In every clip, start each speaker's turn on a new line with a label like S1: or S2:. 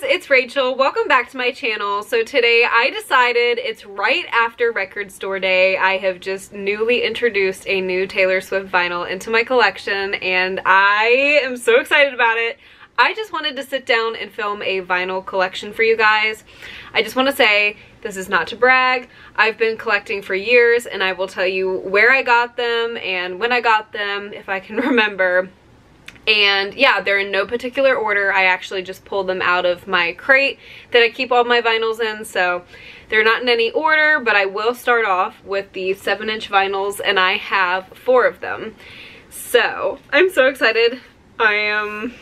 S1: guys, it's Rachel. Welcome back to my channel. So today I decided it's right after record store day. I have just newly introduced a new Taylor Swift vinyl into my collection and I am so excited about it. I just wanted to sit down and film a vinyl collection for you guys. I just want to say this is not to brag. I've been collecting for years and I will tell you where I got them and when I got them if I can remember. And yeah, they're in no particular order. I actually just pulled them out of my crate that I keep all my vinyls in. So they're not in any order, but I will start off with the 7-inch vinyls and I have four of them. So I'm so excited. I am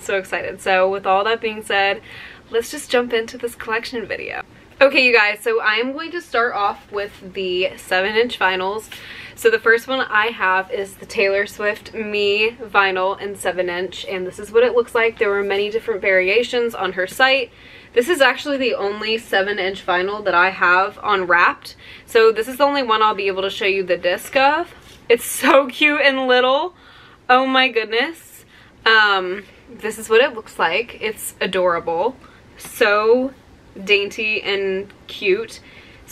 S1: so excited. So with all that being said, let's just jump into this collection video. Okay, you guys, so I'm going to start off with the 7-inch vinyls. So the first one I have is the Taylor Swift Me vinyl in 7 inch and this is what it looks like. There were many different variations on her site. This is actually the only 7 inch vinyl that I have unwrapped. So this is the only one I'll be able to show you the disc of. It's so cute and little. Oh my goodness. Um, this is what it looks like. It's adorable. So dainty and cute.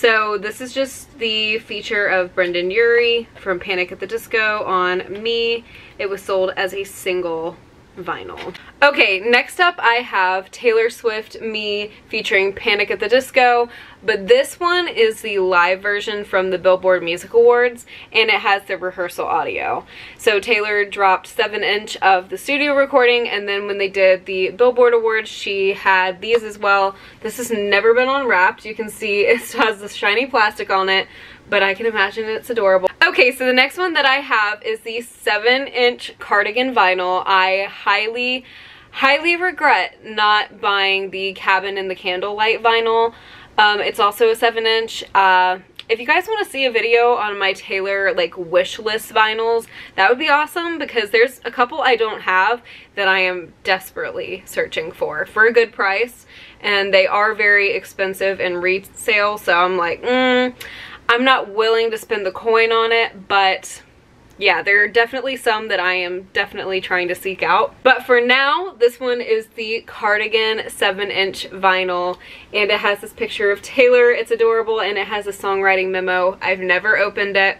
S1: So this is just the feature of Brendon Urie from Panic at the Disco on Me. It was sold as a single vinyl. Okay, next up I have Taylor Swift Me featuring Panic at the Disco, but this one is the live version from the Billboard Music Awards and it has the rehearsal audio. So Taylor dropped 7 inch of the studio recording and then when they did the Billboard Awards she had these as well. This has never been unwrapped. You can see it has this shiny plastic on it but I can imagine it's adorable. Okay, so the next one that I have is the 7 inch cardigan vinyl. I highly, highly regret not buying the Cabin in the Candlelight vinyl. Um, it's also a 7 inch. Uh, if you guys want to see a video on my Taylor like wish list vinyls, that would be awesome because there's a couple I don't have that I am desperately searching for for a good price and they are very expensive in resale so I'm like, mm, I'm not willing to spend the coin on it, but yeah, there are definitely some that I am definitely trying to seek out. But for now, this one is the Cardigan 7-inch vinyl, and it has this picture of Taylor. It's adorable, and it has a songwriting memo. I've never opened it,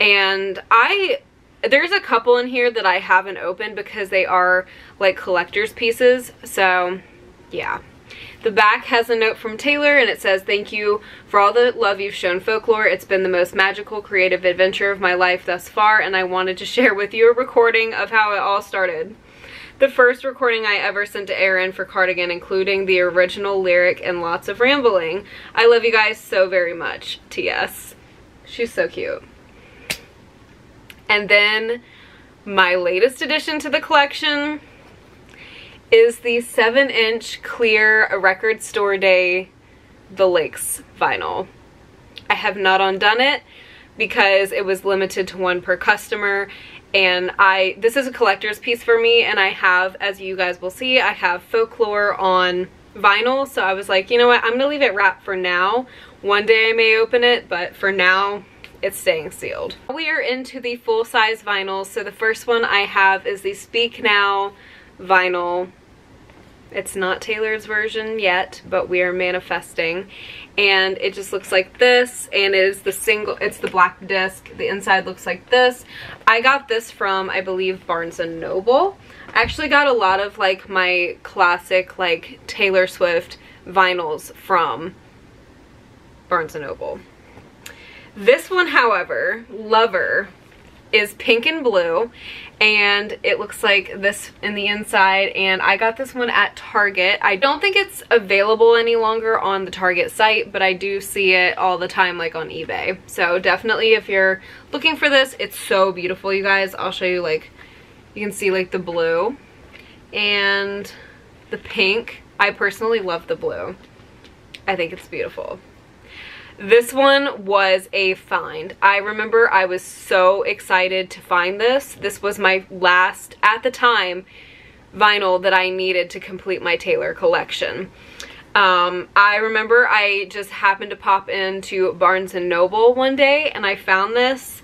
S1: and I... There's a couple in here that I haven't opened because they are like collector's pieces, so yeah. The back has a note from Taylor and it says, thank you for all the love you've shown folklore. It's been the most magical creative adventure of my life thus far and I wanted to share with you a recording of how it all started. The first recording I ever sent to Aaron for Cardigan including the original lyric and lots of rambling. I love you guys so very much. T.S. She's so cute. And then my latest addition to the collection is the 7 inch clear record store day The Lakes vinyl. I have not undone it because it was limited to one per customer and I this is a collector's piece for me and I have as you guys will see I have folklore on vinyl so I was like you know what I'm gonna leave it wrapped for now one day I may open it but for now it's staying sealed. We are into the full-size vinyls so the first one I have is the Speak Now vinyl it's not Taylor's version yet, but we are manifesting. And it just looks like this, and it is the single, it's the black disc. The inside looks like this. I got this from, I believe, Barnes & Noble. I actually got a lot of, like, my classic, like, Taylor Swift vinyls from Barnes & Noble. This one, however, Lover, is pink and blue and it looks like this in the inside and I got this one at Target. I don't think it's available any longer on the Target site but I do see it all the time like on eBay. So definitely if you're looking for this, it's so beautiful you guys. I'll show you like, you can see like the blue and the pink. I personally love the blue. I think it's beautiful. This one was a find. I remember I was so excited to find this. This was my last, at the time, vinyl that I needed to complete my Taylor collection. Um, I remember I just happened to pop into Barnes & Noble one day and I found this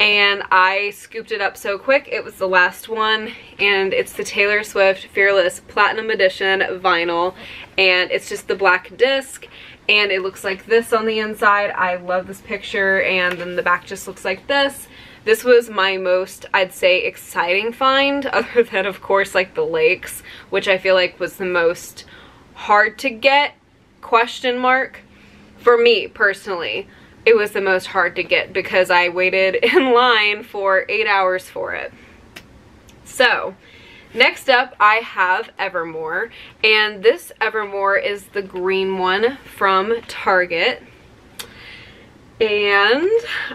S1: and I scooped it up so quick. It was the last one and it's the Taylor Swift Fearless Platinum Edition vinyl and it's just the black disc and it looks like this on the inside. I love this picture and then the back just looks like this. This was my most, I'd say, exciting find other than, of course, like the lakes, which I feel like was the most hard to get question mark for me personally it was the most hard to get because I waited in line for eight hours for it. So, next up I have Evermore, and this Evermore is the green one from Target. And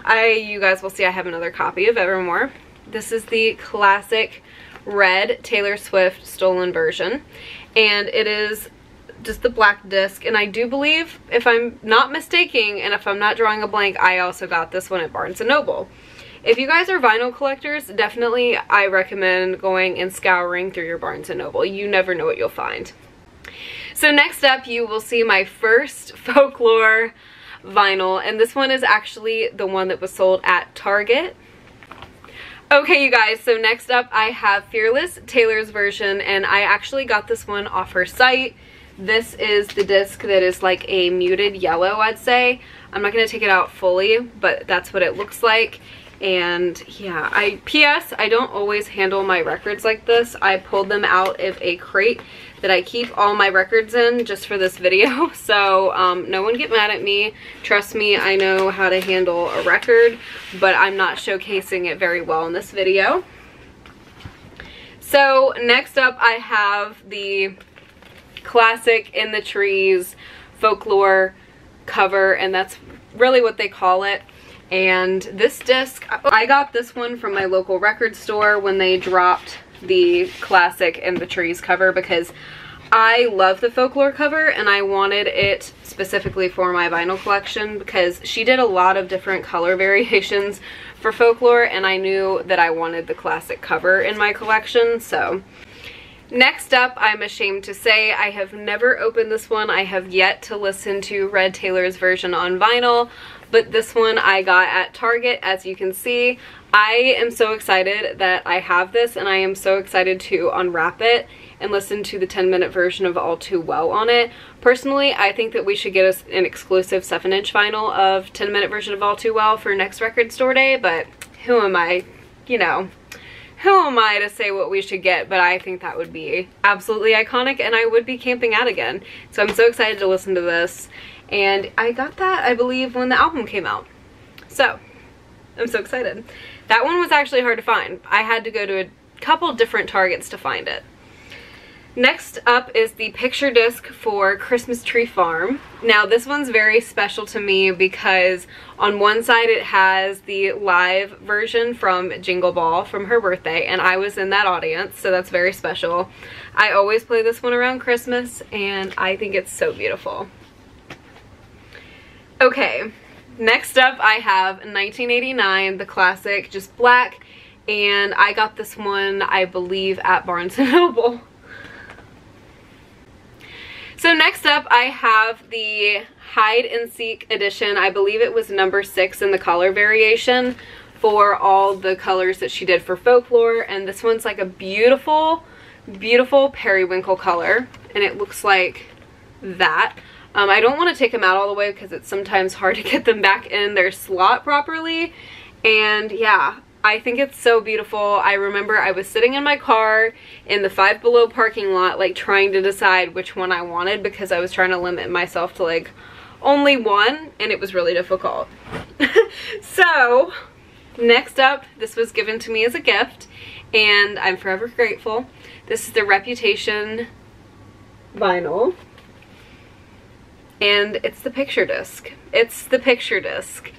S1: I, you guys will see I have another copy of Evermore. This is the classic red Taylor Swift stolen version. And it is just the black disc and I do believe if I'm not mistaking and if I'm not drawing a blank I also got this one at Barnes & Noble. If you guys are vinyl collectors definitely I recommend going and scouring through your Barnes & Noble. You never know what you'll find. So next up you will see my first folklore vinyl and this one is actually the one that was sold at Target. Okay, you guys, so next up I have Fearless Taylor's version, and I actually got this one off her site. This is the disc that is like a muted yellow, I'd say. I'm not going to take it out fully, but that's what it looks like. And yeah, I P.S. I don't always handle my records like this. I pulled them out of a crate that I keep all my records in just for this video. So um, no one get mad at me. Trust me, I know how to handle a record, but I'm not showcasing it very well in this video. So next up I have the classic in the trees folklore cover and that's really what they call it and this disc I got this one from my local record store when they dropped the classic in the trees cover because I love the folklore cover and I wanted it specifically for my vinyl collection because she did a lot of different color variations for folklore and I knew that I wanted the classic cover in my collection so Next up, I'm ashamed to say I have never opened this one. I have yet to listen to Red Taylor's version on vinyl, but this one I got at Target, as you can see. I am so excited that I have this, and I am so excited to unwrap it and listen to the 10 minute version of All Too Well on it. Personally, I think that we should get an exclusive 7 inch vinyl of 10 minute version of All Too Well for next record store day, but who am I? You know, who am I to say what we should get, but I think that would be absolutely iconic and I would be camping out again. So I'm so excited to listen to this. And I got that, I believe, when the album came out. So, I'm so excited. That one was actually hard to find. I had to go to a couple different Targets to find it. Next up is the picture disc for Christmas Tree Farm. Now this one's very special to me because on one side it has the live version from Jingle Ball from her birthday and I was in that audience so that's very special. I always play this one around Christmas and I think it's so beautiful. Okay, next up I have 1989, the classic, just black and I got this one I believe at Barnes & Noble. So next up I have the Hide and Seek edition. I believe it was number six in the color variation for all the colors that she did for folklore. And this one's like a beautiful, beautiful periwinkle color. And it looks like that. Um, I don't want to take them out all the way because it's sometimes hard to get them back in their slot properly. And yeah, I think it's so beautiful. I remember I was sitting in my car in the Five Below parking lot like trying to decide which one I wanted because I was trying to limit myself to like only one and it was really difficult. so next up, this was given to me as a gift and I'm forever grateful. This is the Reputation vinyl and it's the picture disc. It's the picture disc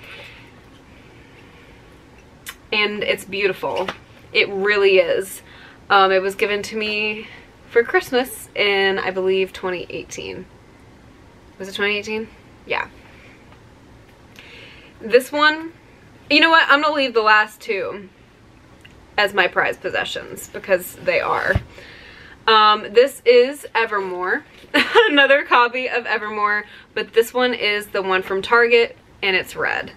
S1: and it's beautiful. It really is. Um, it was given to me for Christmas in, I believe, 2018. Was it 2018? Yeah. This one, you know what? I'm going to leave the last two as my prized possessions because they are. Um, this is Evermore, another copy of Evermore, but this one is the one from Target and it's red.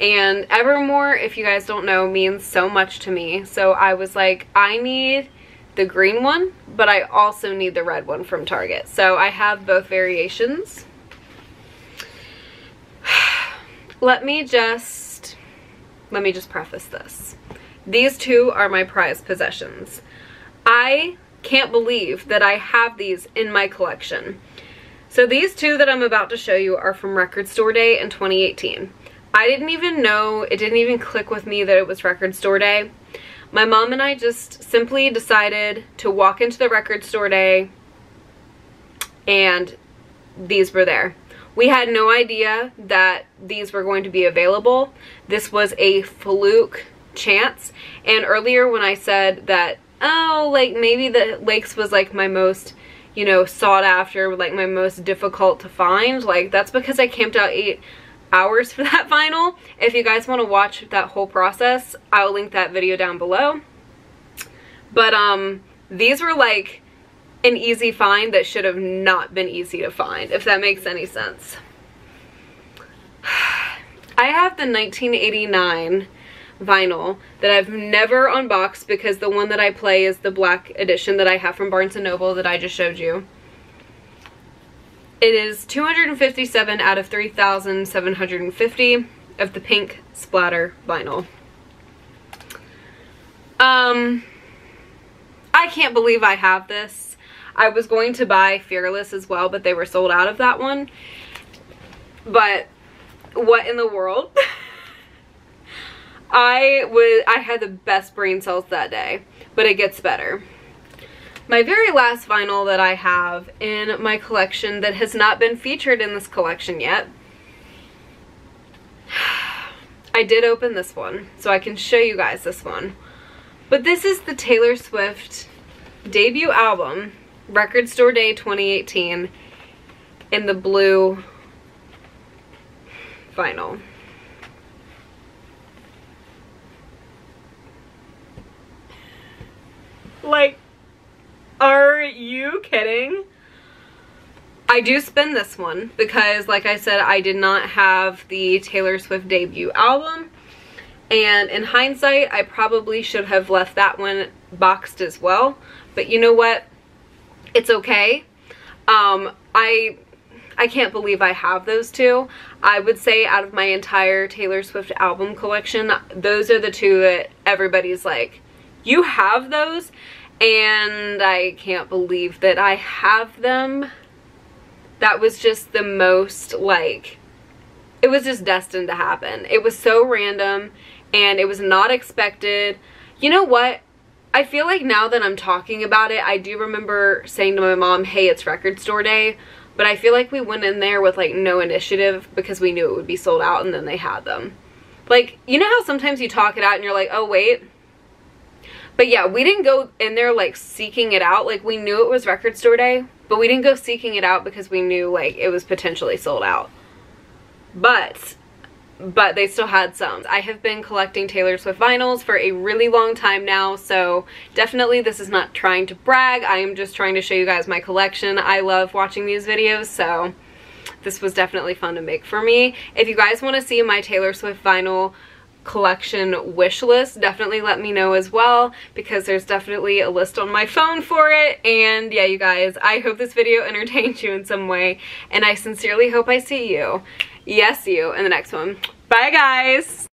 S1: And Evermore, if you guys don't know, means so much to me. So I was like, I need the green one, but I also need the red one from Target. So I have both variations. let me just, let me just preface this. These two are my prized possessions. I can't believe that I have these in my collection. So these two that I'm about to show you are from Record Store Day in 2018. I didn't even know, it didn't even click with me that it was Record Store Day. My mom and I just simply decided to walk into the record store day and these were there. We had no idea that these were going to be available. This was a fluke chance. And earlier when I said that, oh, like maybe the Lakes was like my most, you know, sought after, like my most difficult to find, like that's because I camped out eight hours for that vinyl. If you guys want to watch that whole process, I'll link that video down below. But um, these were like an easy find that should have not been easy to find, if that makes any sense. I have the 1989 vinyl that I've never unboxed because the one that I play is the black edition that I have from Barnes & Noble that I just showed you. It is 257 out of 3,750 of the pink splatter vinyl. Um, I can't believe I have this. I was going to buy Fearless as well, but they were sold out of that one. But what in the world? I was I had the best brain cells that day, but it gets better. My very last vinyl that I have in my collection that has not been featured in this collection yet. I did open this one, so I can show you guys this one. But this is the Taylor Swift debut album, Record Store Day 2018, in the blue vinyl. Like, are you kidding? I do spin this one because, like I said, I did not have the Taylor Swift debut album. And in hindsight, I probably should have left that one boxed as well. But you know what? It's okay. Um, I I can't believe I have those two. I would say out of my entire Taylor Swift album collection, those are the two that everybody's like, you have those? And I can't believe that I have them. That was just the most like, it was just destined to happen. It was so random and it was not expected. You know what? I feel like now that I'm talking about it, I do remember saying to my mom, hey, it's record store day. But I feel like we went in there with like no initiative because we knew it would be sold out and then they had them. Like, you know how sometimes you talk it out and you're like, oh wait. But yeah, we didn't go in there like seeking it out. Like we knew it was record store day, but we didn't go seeking it out because we knew like it was potentially sold out. But but they still had some. I have been collecting Taylor Swift vinyls for a really long time now, so definitely this is not trying to brag. I am just trying to show you guys my collection. I love watching these videos, so this was definitely fun to make for me. If you guys want to see my Taylor Swift vinyl collection wish list definitely let me know as well because there's definitely a list on my phone for it. And yeah you guys I hope this video entertained you in some way and I sincerely hope I see you. Yes you in the next one. Bye guys